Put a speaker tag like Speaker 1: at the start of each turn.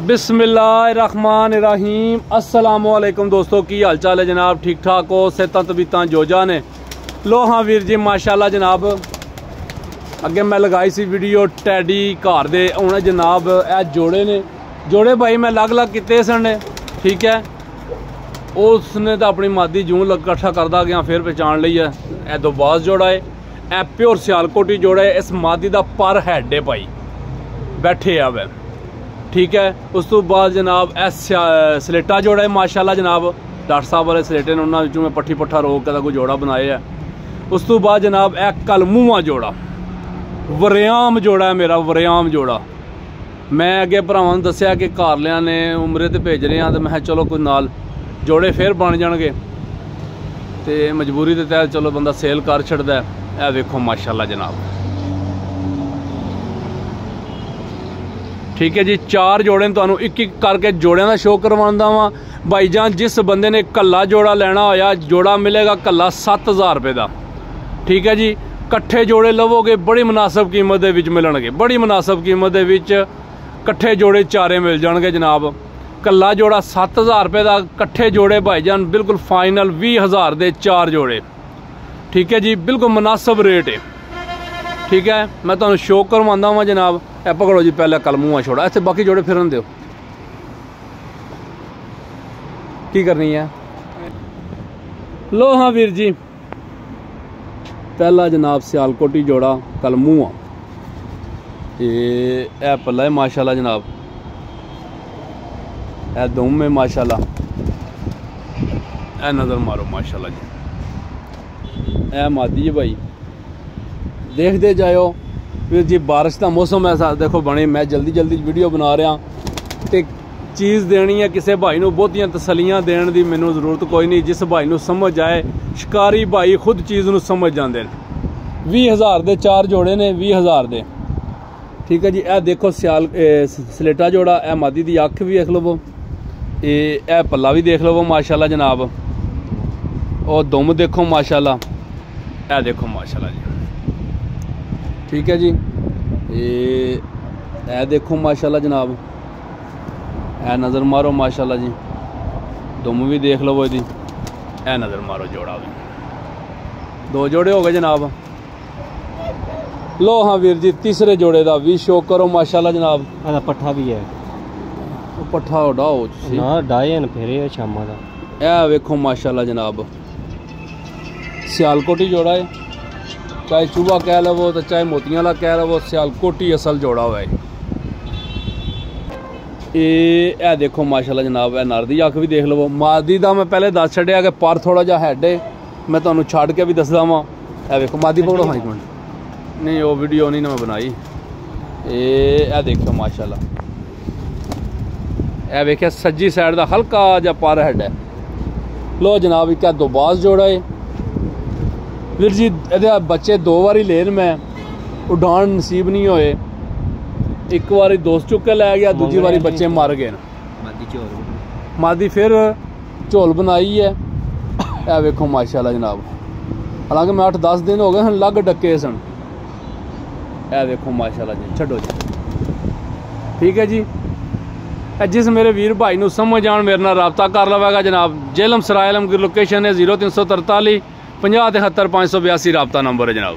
Speaker 1: ਬਿਸਮਿਲ੍ਲਾਹਿਰਰਹਿਮਾਨਿਰਰਹੀਮ। ਅਸਲਾਮ ਵਾਲੇਕੁਮ ਦੋਸਤੋ, ਕੀ ਹਾਲ ਚਾਲ ਹੈ ਜਨਾਬ? ਠੀਕ ਠਾਕ ਹੋ? ਸਿਹਤਾਂ ਤਬੀਤਾਂ ਜੋਜਾ ਨੇ? ਲੋ ਹਾਂ ਵੀਰ ਜੀ, ਮਾਸ਼ਾਅੱਲਾ ਜਨਾਬ। ਅੱਗੇ ਮੈਂ ਲਗਾਈ ਸੀ ਵੀਡੀਓ ਟੈਡੀ ਘਰ ਦੇ। ਹੁਣ ਜਨਾਬ, ਇਹ ਜੋੜੇ ਨੇ। ਜੋੜੇ ਭਾਈ, ਮੈਂ ਅਲੱਗ-ਅਲੱਗ ਕੀਤੇ ਸਨ ਨੇ ਠੀਕ ਹੈ? ਉਸ ਨੇ ਤਾਂ ਆਪਣੀ ਮਾਦੀ ਜੂਨ ਇਕੱਠਾ ਕਰਦਾ ਗਿਆ, ਫਿਰ ਪਛਾਣ ਲਈ ਹੈ। ਇਹ ਦੋ ਬਾਜ਼ ਜੋੜਾ ਹੈ। ਇਹ ਪਿਓਰ ਸਿਆਲਕੋਟੀ ਜੋੜਾ ਹੈ। ਇਸ ਮਾਦੀ ਦਾ ਪਰ ਹੈਡ ਹੈ ਭਾਈ। ਬੈਠੇ ਆ ਵੇ। ਠੀਕ ਹੈ। ਉਸ ਤੋਂ ਬਾਅਦ ਜਨਾਬ ਇਹ ਸਲੇਟਾ ਜੋੜਾ ਹੈ, ਮਾਸ਼ਾਅੱਲਾ ਜਨਾਬ। ਡਾਕਟਰ ਸਾਹਿਬ ਵਾਲੇ ਸਲੇਟੇ ਨੇ ਉਹਨਾਂ ਵਿੱਚੋਂ ਮੈਂ ਪੱਠੀ ਪੱਠਾ ਰੋਕ ਕੇ ਦਾ ਕੋਈ ਜੋੜਾ ਬਣਾਏ ਆ। ਉਸ ਤੋਂ ਬਾਅਦ ਜਨਾਬ ਇਹ ਕਲਮੂਆ ਜੋੜਾ। ਵਰਿਆਮ ਜੋੜਾ ਮੇਰਾ, ਵਰਿਆਮ ਜੋੜਾ। ਮੈਂ ਅੱਗੇ ਭਰਾਵਾਂ ਨੂੰ ਦੱਸਿਆ ਕਿ ਘਰਲਿਆਂ ਨੇ ਉਮਰੇ ਤੇ ਭੇਜ ਰਹੇ ਆ ਤੇ ਮੈਂ ਕਿਹਾ ਚਲੋ ਕੋਈ ਨਾਲ ਜੋੜੇ ਫੇਰ ਬਣ ਜਾਣਗੇ। ਤੇ ਮਜਬੂਰੀ ਦੇ ਤਹਿਤ ਚਲੋ ਬੰਦਾ ਸੇਲ ਕਰ ਛੱਡਦਾ ਇਹ ਵੇਖੋ, ਮਾਸ਼ਾਅੱਲਾ ਜਨਾਬ। ਠੀਕ ਹੈ ਜੀ, ਚਾਰ ਜੋੜੇ ਨੂੰ ਤੁਹਾਨੂੰ ਇੱਕ ਇੱਕ ਕਰਕੇ ਜੋੜਿਆਂ ਦਾ ਸ਼ੋਅ ਕਰਵਾਉਂਦਾ ਵਾਂ। ਭਾਈ ਜਾਨ, ਜਿਸ ਬੰਦੇ ਨੇ ਕੱਲਾ ਜੋੜਾ ਲੈਣਾ ਹੋਇਆ, ਜੋੜਾ ਮਿਲੇਗਾ ਕੱਲਾ 7000 ਰੁਪਏ ਦਾ। ਠੀਕ ਹੈ ਜੀ, ਇਕੱਠੇ ਜੋੜੇ ਲਵੋਗੇ, ਬੜੀ ਮੁਨਾਸਬ ਕੀਮਤ ਦੇ ਵਿੱਚ ਮਿਲਣਗੇ। ਬੜੀ ਮੁਨਾਸਬ ਕੀਮਤ ਦੇ ਵਿੱਚ ਇਕੱਠੇ ਜੋੜੇ ਚਾਰੇ ਮਿਲ ਜਾਣਗੇ ਜਨਾਬ। ਕੱਲਾ ਜੋੜਾ 7000 ਰੁਪਏ ਦਾ, ਇਕੱਠੇ ਜੋੜੇ ਭਾਈਜਾਨ ਬਿਲਕੁਲ ਫਾਈਨਲ 20000 ਦੇ ਚਾਰ ਜੋੜੇ। ਠੀਕ ਹੈ ਜੀ, ਬਿਲਕੁਲ ਮੁਨਾਸਬ ਰੇਟ ਹੈ ਠੀਕ ਹੈ, ਮੈਂ ਤੁਹਾਨੂੰ ਸ਼ੋਅ ਕਰਵਾਉਂਦਾ ਵਾਂ ਜਨਾਬ। ਇਹ ਪਕੜੋ ਜੀ ਪਹਿਲਾਂ ਕਲਮੂਆ ਛੋੜਾ, ਇੱਥੇ ਬਾਕੀ ਜੋੜੇ ਫਿਰਨ ਦਿਓ। ਕੀ ਕਰਨੀ ਹੈ? ਲੋ ਹਾਂ ਵੀਰ ਜੀ। ਪਹਿਲਾ ਜਨਾਬ ਸਿਆਲਕੋਟੀ ਜੋੜਾ ਕਲਮੂਆ ਇਹ ਇਹ ਪੱਲਾ ਹੈ ਮਾਸ਼ਾਅੱਲਾ ਜਨਾਬ। ਇਹ ਦੋਮ ਹੈ ਮਾਸ਼ਾਅੱਲਾ। ਇਹ ਨਜ਼ਰ ਮਾਰੋ ਮਾਸ਼ਾਅੱਲਾ ਜੀ। ਇਹ ਮਾਦੀ ਹੈ ਭਾਈ। ਦੇਖਦੇ ਜਾਇਓ ਵੀਰ ਜੀ بارش ਦਾ ਮੌਸਮ ਐਸਾ ਦੇਖੋ ਬਣੇ ਮੈਂ ਜਲਦੀ ਜਲਦੀ ਵੀਡੀਓ ਬਣਾ ਰਿਹਾ ਤੇ ਚੀਜ਼ ਦੇਣੀ ਹੈ ਕਿਸੇ ਭਾਈ ਨੂੰ ਬਹੁਤੀਆਂ ਤਸੱਲੀਆਂ ਦੇਣ ਦੀ ਮੈਨੂੰ ਜ਼ਰੂਰਤ ਕੋਈ ਨਹੀਂ ਜਿਸ ਭਾਈ ਨੂੰ ਸਮਝ ਆਏ ਸ਼ਿਕਾਰੀ ਭਾਈ ਖੁਦ ਚੀਜ਼ ਨੂੰ ਸਮਝ ਜਾਂਦੇ ਨੇ 20000 ਦੇ ਚਾਰ ਜੋੜੇ ਨੇ 20000 ਦੇ ਠੀਕ ਹੈ ਜੀ ਇਹ ਦੇਖੋ ਸਿਆਲ ਸਲੇਟਾ ਜੋੜਾ ਇਹ ਮਾਦੀ ਦੀ ਅੱਖ ਵੀ ਦੇਖ ਲਵੋ ਇਹ ਇਹ ਪੱਲਾ ਵੀ ਦੇਖ ਲਵੋ ਮਾਸ਼ਾਅੱਲਾ ਜਨਾਬ ਉਹ ਦੁਮ ਦੇਖੋ ਮਾਸ਼ਾਅੱਲਾ ਇਹ ਦੇਖੋ ਮਾਸ਼ਾਅੱਲਾ ਜੀ ਠੀਕ ਹੈ ਜੀ। ਇਹ ਇਹ ਦੇਖੋ ਮਾਸ਼ਾਅੱਲਾ ਜਨਾਬ। ਇਹ ਨਜ਼ਰ ਮਾਰੋ ਮਾਸ਼ਾਅੱਲਾ ਜੀ। ਦੁਮ ਵੀ ਦੇਖ ਲਵੋ ਇਹਦੀ। ਇਹ ਨਜ਼ਰ ਮਾਰੋ ਜੋੜਾ ਵੀ। ਦੋ ਜੋੜੇ ਹੋ ਗਏ ਜਨਾਬ। ਲੋ ਹਾਂ ਵੀਰ ਜੀ ਤੀਸਰੇ ਜੋੜੇ ਦਾ ਵੀ ਸ਼ੋਅ ਕਰੋ ਮਾਸ਼ਾਅੱਲਾ ਜਨਾਬ।
Speaker 2: ਇਹਦਾ ਪੱਠਾ ਵੀ ਹੈ।
Speaker 1: ਉਹ ਪੱਠਾ ਉਡਾਓ ਤੁਸੀਂ।
Speaker 2: ਨਾ ਡਾਇਨ ਫੇਰੇ ਸ਼ਾਮਾਂ ਦਾ।
Speaker 1: ਇਹ ਵੇਖੋ ਮਾਸ਼ਾਅੱਲਾ ਜਨਾਬ। ਸਿਆਲਕੋਟੀ ਜੋੜਾ ਹੈ। ਚਾਹੇ ਚੂਬਾ ਕਹਿ ਲਵੋ ਤੇ ਚਾਹੇ ਮੋਤੀਆਂ ਵਾਲਾ ਕਹਿ ਲਵੋ, ਸਿਆਲਕੋਟੀ ਅਸਲ ਜੋੜਾ ਹੋਇਆ ਇਹ। ਇਹ ਦੇਖੋ ਮਾਸ਼ਾਅੱਲਾ ਜਨਾਬ, ਇਹ ਨਰ ਦੀ ਅੱਖ ਵੀ ਦੇਖ ਲਵੋ। ਮਾਦੀ ਦਾ ਮੈਂ ਪਹਿਲੇ ਦੱਸ ਛੱਡਿਆ ਕਿ ਪਰ ਥੋੜਾ ਜਿਹਾ ਹੈਡ ਹੈ ਮੈਂ ਤੁਹਾਨੂੰ ਛੱਡ ਕੇ ਵੀ ਦੱਸਦਾ ਵਾਂ। ਇਹ ਵੇਖੋ, ਮਾਦੀ ਪਕੜੋ ਹਾਂ ਇੱਕ ਮਿੰਟ ਨਹੀਂ, ਉਹ ਵੀਡੀਓ ਨਹੀਂ ਨਾ ਮੈਂ ਬਣਾਈ। ਇਹ ਇਹ ਦੇਖੋ ਮਾਸ਼ਾਅੱਲਾ। ਇਹ ਵੇਖਿਆ ਸੱਜੀ ਸਾਈਡ ਦਾ ਹਲਕਾ ਜਿਹਾ ਪਰ ਹੈਡ ਹੈ ਲੋ ਜਨਾਬ, ਇੱਕ ਦੋ ਬਾਜ਼ ਜੋੜਾ ਹੈ ਵੀਰ ਜੀ ਇਹਦੇ ਬੱਚੇ ਦੋ ਵਾਰੀ ਲੈਣ ਮੈਂ ਉਡਾਣ ਨਸੀਬ ਨਹੀਂ ਹੋਏ। ਇੱਕ ਵਾਰੀ ਦੋਸਤ ਚੁੱਕ ਕੇ ਲੈ ਗਿਆ ਦੂਜੀ ਵਾਰੀ ਬੱਚੇ ਮਰ ਗਏ।
Speaker 2: ਮਾਦੀ ਝੋਲ।
Speaker 1: ਮਾਦੀ ਫਿਰ ਝੋਲ ਬਣਾਈ ਹੈ। ਇਹ ਵੇਖੋ ਮਾਸ਼ਾਅੱਲਾ ਜਨਾਬ। ਹਾਲਾਂਕਿ ਮੈਂ 8-10 ਦਿਨ ਹੋ ਗਏ ਹਨ ਲੱਗ ਡੱਕੇ ਸਨ। ਇਹ ਦੇਖੋ ਮਾਸ਼ਾਅੱਲਾ ਜੀ ਛੱਡੋ ਜੀ। ਠੀਕ ਹੈ ਜੀ। ਜਿਸ ਮੇਰੇ ਵੀਰ ਭਾਈ ਨੂੰ ਸਮਝ ਆਣ ਮੇਰੇ ਨਾਲ ਰਾਬਤਾ ਕਰ ਲਵੇਗਾ ਜਨਾਬ। ਜੇਲਮ ਸਰਾਇਲਮ ਦੀ ਲੋਕੇਸ਼ਨ ਹੈ 0343 50 73 582 ਰਾਬਤਾ ਨੰਬਰ ਹੈ ਜਨਾਬ।